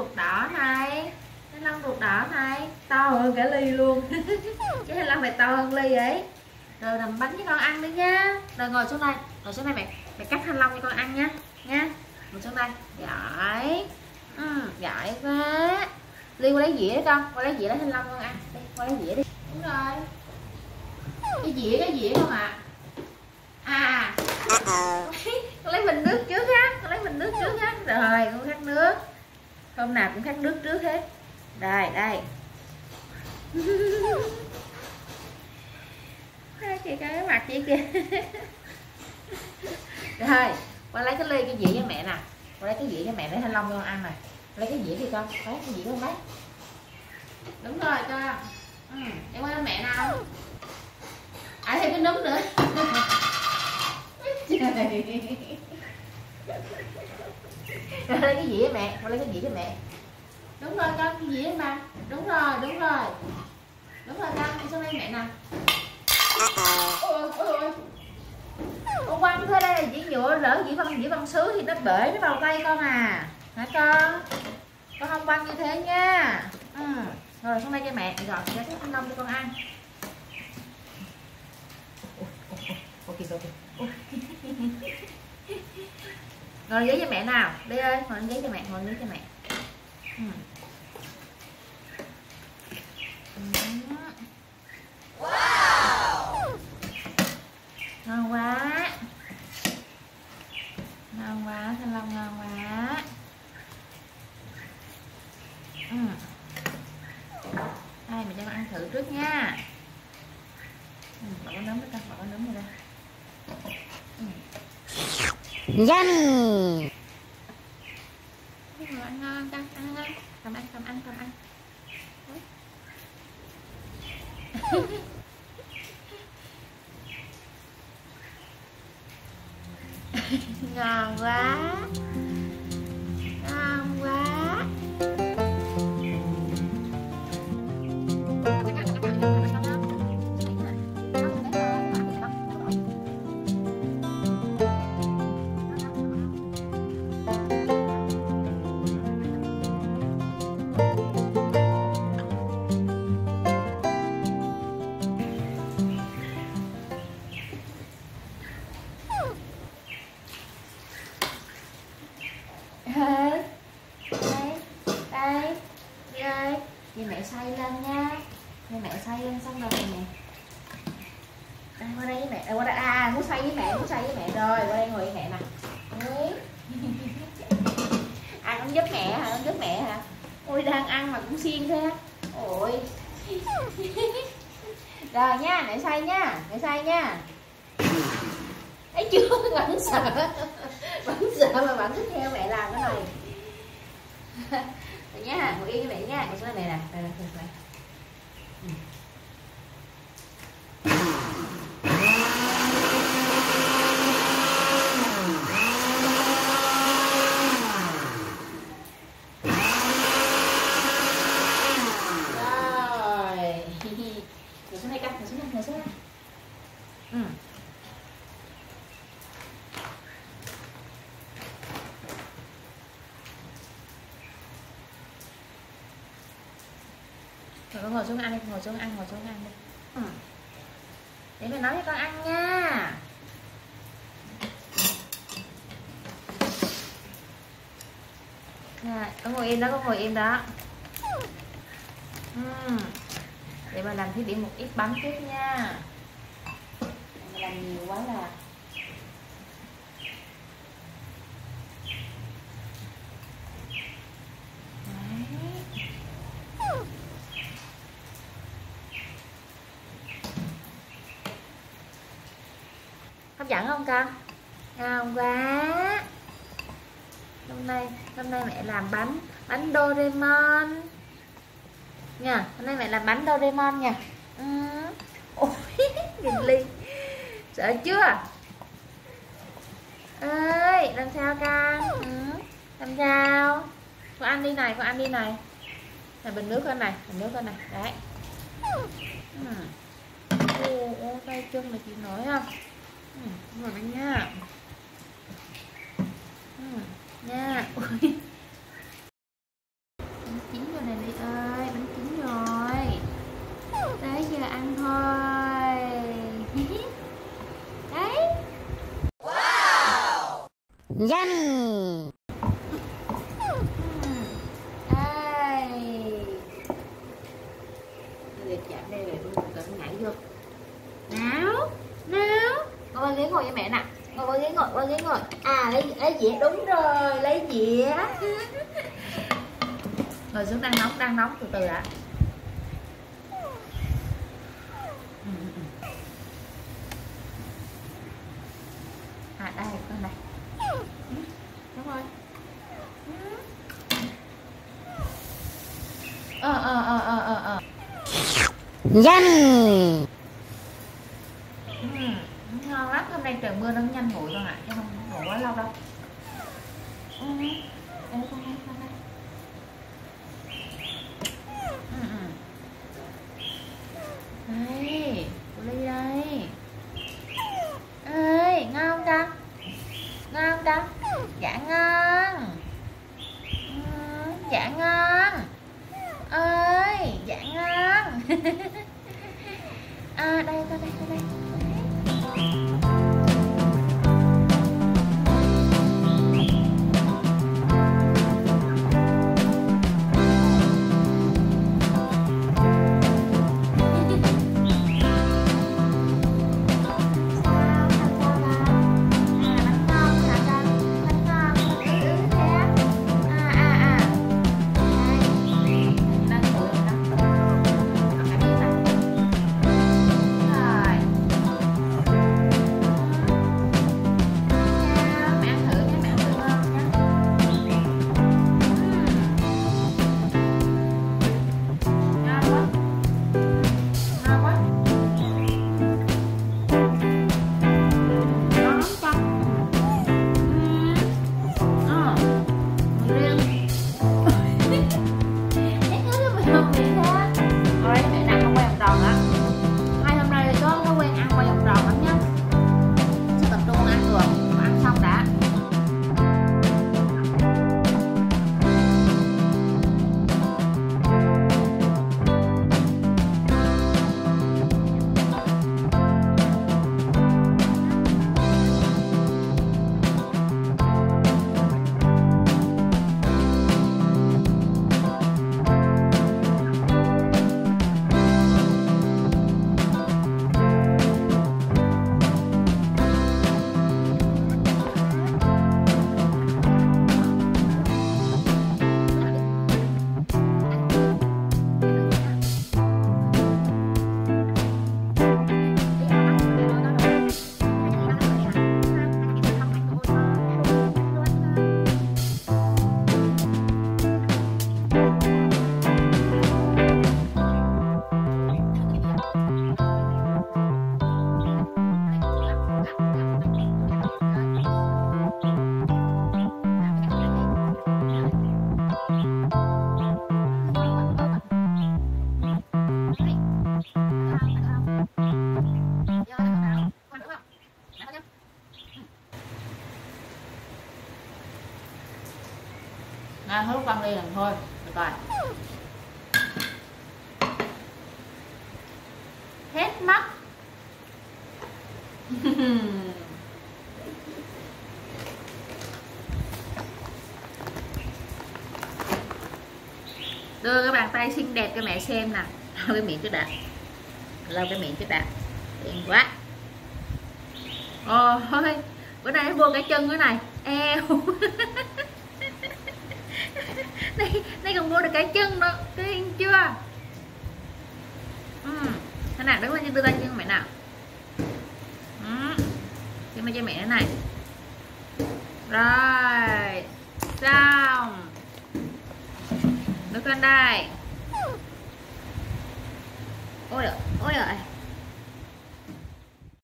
ruột đỏ này. Thanh long ruột đỏ này. To hơn cả ly luôn. Cái thanh long này to hơn ly ấy. Rồi làm bánh cho con ăn đi nha. Rồi ngồi xuống đây. Ngồi xuống đây mẹ. Mẹ cắt thanh long cho con ăn nha. Nha. Ngồi xuống đây. Giỏi. Ừ, giỏi quá. Ly qua lấy dĩa con. Qua lấy dĩa lấy thanh long con ăn đi. Qua lấy dĩa đi. Đúng rồi. Cái dĩa cái dĩa không ạ? À, à con lấy bình nước trước á. Con lấy bình nước trước á. Rồi con khát nước hôm nào cũng khát nước trước hết. Đây đây. Chị cái mặt chị kìa. Rồi qua lấy cái ly cái dĩa cho mẹ nè. Qua lấy cái dĩa cho mẹ để thanh long cho con ăn này lấy cái dĩa đi con. Lấy cái dĩa con lấy đúng rồi con. Ừ, em qua mẹ nào? À thêm cái núm nữa. rồi lấy cái dĩa mẹ? Con lấy cái dĩa cho mẹ? Đúng rồi con cái dĩa mà? Đúng rồi đúng rồi. Đúng rồi con đi xuống đây mẹ nè. Ôi ôi ôi con quăng thôi đây là dĩa nhựa lỡ dĩa băng dĩa băng sứ thì nó bể nó vào tay con à. Hả con? Con không quăng như thế nha. Ừ. rồi xuống đây cho mẹ. Rồi cho cái long cho con ăn. Ok ok ngồi ghế cho mẹ nào. Đi ơi, ngồi ghế cho mẹ, ngồi ghế cho mẹ. Ừ. wow ngon quá. Ngon quá thanh long ngon quá ừ. đây mình cho con ăn thử trước nha ừ, bỏ cái nấm đi con bỏ cái nấm này ra ừ. Yummy! Ăn ngon ăn ăn ăn cầm ăn cầm ăn cầm ăn ngon quá xoay với mẹ muốn xoay với mẹ. Rồi, qua đây ngồi với mẹ nè. Ăn không giúp mẹ hả? Không giúp mẹ hả? Ôi, đang ăn mà cũng xiên thế. Ôi. Rồi nha, mẹ xoay nha, mẹ xoay nha. Thấy chưa? Vẫn sợ. Vẫn sợ mà vẫn thích theo mẹ làm cái này. Rồi nha, ngồi yên với mẹ nha. Ngồi xuống đây mẹ nè đây đây đây Ừ. rồi ngồi xuống đây con ngồi xuống đây ngồi xuống đây ừ rồi con ngồi xuống ăn ngồi xuống ăn ngồi xuống ăn đi ừ. để mẹ nói cho con ăn nha Rồi, con ngồi im đó con ngồi im đó ừ. để mà làm thí điểm một ít bánh trước nha Mà làm nhiều quá là Đấy. hấp dẫn không con? Ngon quá. Hôm nay hôm nay mẹ làm bánh bánh Doraemon. Nha hôm nay mẹ làm bánh Doraemon nha. Ừ. ôi nhìn ly. Sợ chưa? Ơi làm sao con? Ừ. làm sao? Con ăn đi này con ăn đi này. Này bình nước con này bình nước con này. Đấy. Ừ. ô, ô tay chân là chị nổi không? Ừ, หมดแล้วเนี่ยเนี่ย ừ, bánh chín rồi này Ly ơi bánh chín rồi. Tới giờ ăn thôi. Đấy. Wow! Yummy đây ừ. chạm đây là tôi ngại vô. Nè ghế ngồi với mẹ nè. Ngồi qua ghế ngồi qua ghế ngồi. À lấy lấy dĩa đúng rồi lấy dĩa. Ngồi xuống đang nóng đang nóng từ từ ừ. à đây con này. Đúng rồi. Ờ ờ ờ ờ ờ ờ Yummy! Ừ, ngon lắm hôm nay trời mưa nó nhanh nguội con ạ chứ không ngủ quá lâu đâu. Ừ. đây? Con ừ, ừ. đây cô ly đây. Ngon ta? Ngon ta? Dạ ngon. Ừ, dạ ngon. Ơi dạ ngon. À đây con đây con đây Nga hút con đi lần thôi. Được rồi. Hết mắt. Đưa cái bàn tay xinh đẹp cho mẹ xem nè. Lau cái miệng trước đã. Lau cái miệng trước đã. Tiện quá. Ôi, bữa nay vô cái chân cái này. Eo. đây đây còn mua được cái chân đó, cái chưa ừ. thế nào, đứng lên cho đưa tay chân mẹ nào ừ. mẹ cho mẹ thế này rồi, xong đứng lên đây ôi ôi ôi